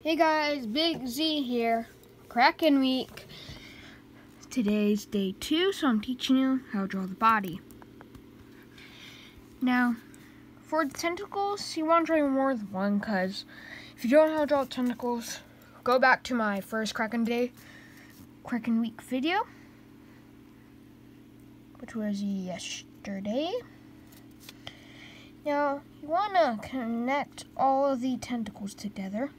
Hey guys, Big Z here. Kraken week. Today's day two, so I'm teaching you how to draw the body. Now, for the tentacles, you want to draw more than one because if you don't know how to draw tentacles, go back to my first Kraken day, Kraken week video, which was yesterday. Now, you want to connect all of the tentacles together.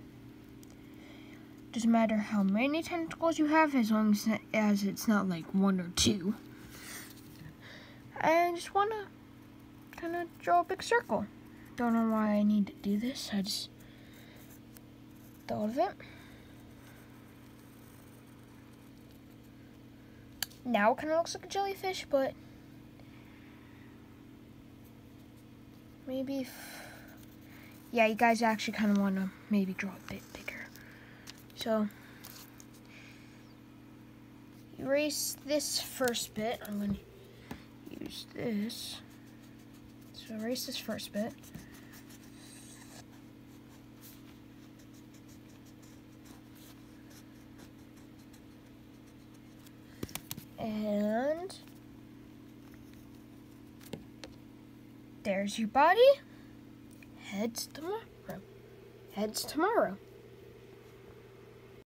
Doesn't matter how many tentacles you have as long as, it's not like one or two. I just want to kind of draw a big circle. Don't know why I need to do this. I just thought of it. Now it kind of looks like a jellyfish, but maybe if, yeah, you guys actually kind of want to maybe draw a bit. So, erase this first bit. I'm going to use this. So erase this first bit. And there's your body. Heads tomorrow. Heads tomorrow.